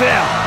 fail.